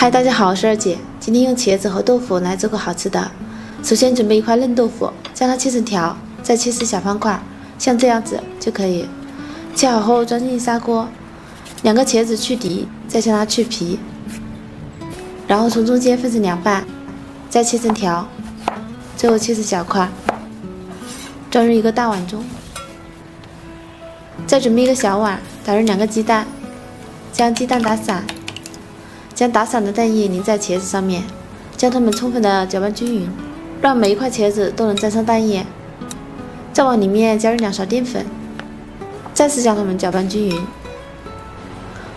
嗨，大家好，我是二姐。今天用茄子和豆腐来做个好吃的。首先准备一块嫩豆腐，将它切成条，再切成小方块，像这样子就可以。切好后装进砂锅，两个茄子去底，再将它去皮，然后从中间分成两半，再切成条，最后切成小块，装入一个大碗中。再准备一个小碗，打入两个鸡蛋，将鸡蛋打散。将打散的蛋液淋在茄子上面，将它们充分的搅拌均匀，让每一块茄子都能沾上蛋液。再往里面加入两勺淀粉，再次将它们搅拌均匀。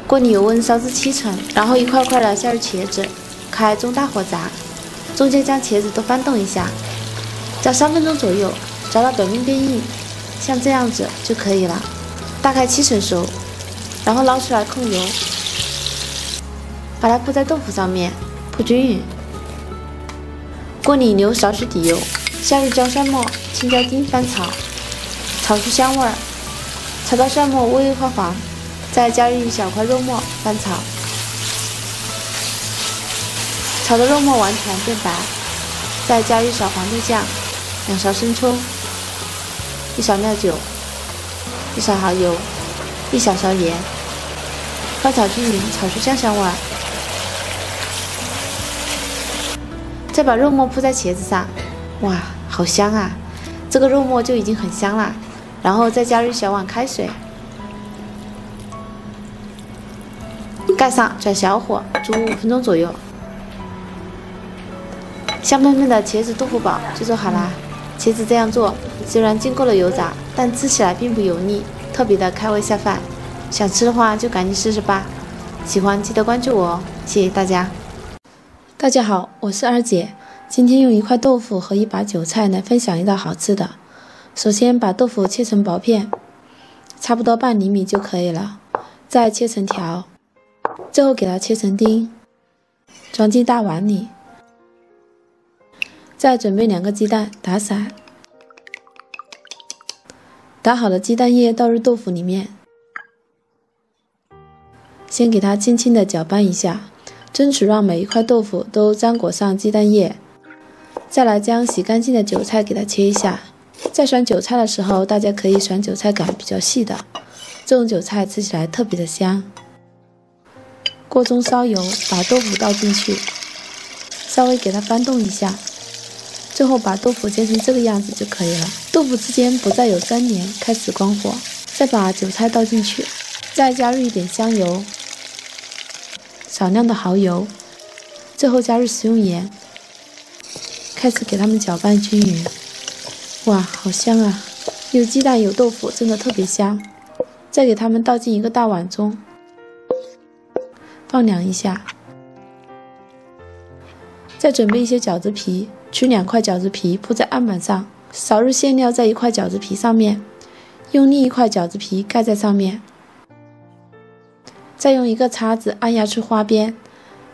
锅里油温烧至七成，然后一块块的下入茄子，开中大火炸，中间将茄子都翻动一下，炸三分钟左右，炸到表面变硬，像这样子就可以了，大概七成熟，然后捞出来控油。把它铺在豆腐上面，铺均匀。锅里留少许底油，下入姜蒜末、青椒丁翻炒，炒出香味儿，炒到蒜末微微发黄，再加入一小块肉末翻炒，炒的肉末完全变白，再加一勺黄豆酱，两勺生抽，一勺料酒，一勺蚝油，一小勺盐，翻炒均匀，炒出酱香味儿。再把肉末铺在茄子上，哇，好香啊！这个肉末就已经很香了。然后再加入小碗开水，盖上，转小火煮五分钟左右。香喷喷的茄子豆腐煲就做好啦。茄子这样做，虽然经过了油炸，但吃起来并不油腻，特别的开胃下饭。想吃的话就赶紧试试吧。喜欢记得关注我哦，谢谢大家。大家好，我是二姐。今天用一块豆腐和一把韭菜来分享一道好吃的。首先把豆腐切成薄片，差不多半厘米就可以了。再切成条，最后给它切成丁，装进大碗里。再准备两个鸡蛋，打散。打好的鸡蛋液倒入豆腐里面，先给它轻轻的搅拌一下。争取让每一块豆腐都沾裹上鸡蛋液。再来将洗干净的韭菜给它切一下。在选韭菜的时候，大家可以选韭菜杆比较细的，这种韭菜吃起来特别的香。锅中烧油，把豆腐倒进去，稍微给它翻动一下，最后把豆腐煎成这个样子就可以了。豆腐之间不再有粘连，开始关火。再把韭菜倒进去，再加入一点香油。少量的蚝油，最后加入食用盐，开始给它们搅拌均匀。哇，好香啊！有鸡蛋有豆腐，真的特别香。再给它们倒进一个大碗中，放凉一下。再准备一些饺子皮，取两块饺子皮铺在案板上，扫入馅料在一块饺子皮上面，用另一块饺子皮盖在上面。再用一个叉子按压出花边，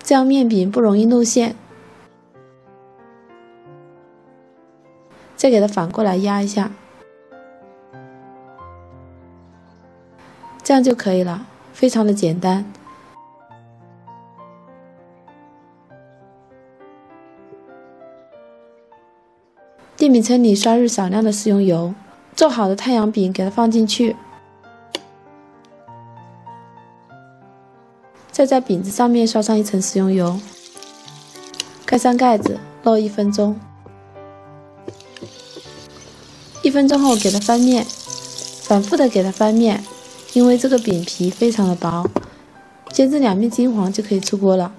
这样面饼不容易露馅。再给它反过来压一下，这样就可以了，非常的简单。电饼铛里刷入少量的食用油，做好的太阳饼给它放进去。再在饼子上面刷上一层食用油，盖上盖子，烙一分钟。一分钟后给它翻面，反复的给它翻面，因为这个饼皮非常的薄，煎至两面金黄就可以出锅了。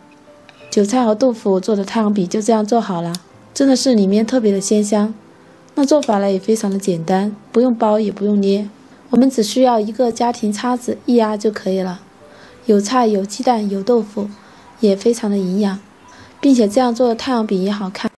韭菜和豆腐做的太阳饼就这样做好了，真的是里面特别的鲜香。那做法呢也非常的简单，不用包也不用捏，我们只需要一个家庭叉子一压就可以了。有菜有鸡蛋有豆腐，也非常的营养，并且这样做的太阳饼也好看。